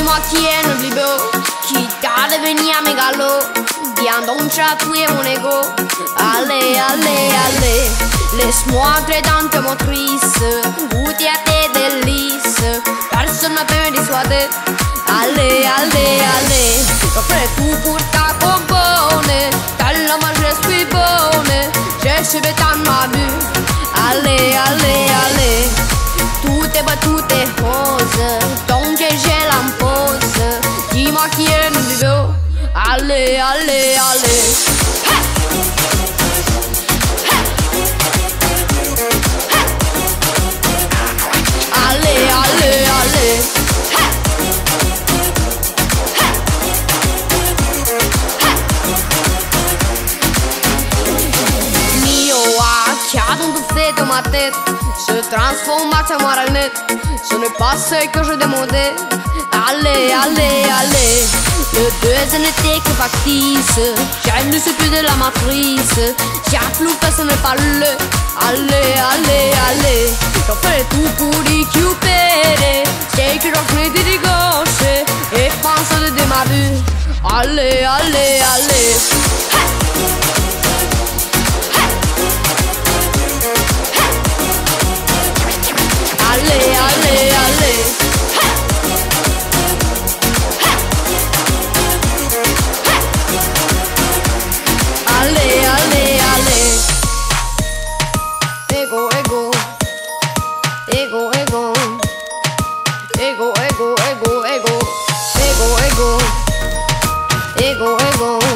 Dis moi qui est le plus beau Qui t'a devenu un mégalo Viens donc chatouiller mon ego Allez, allez, allez Laisse-moi entrer dans ta motrice Goûter à tes délices Personne ne peut dissuader Allez, allez, allez Je ferai tout pour ta bonbonne Tellement moi je suis bonne Je suis bête ma vue Allez, allez, allez a quien vivió. Ale, ale, ale. ¡Hey! Ale, ale, ale ha! Ha! Ha! Mioa ce adun dufete Se transformați în maralnet Să ne pasă că de model allez, allez, allez. Le buzz n'était que factice. J'aime le de la matrice. J'appelle plus personne ne parle. Allez, allez, allez. J'en fais tout pour récupérer. J'ai que j'en des gauche. Et pense de démarrer. Allez, allez, allez. ego, ego.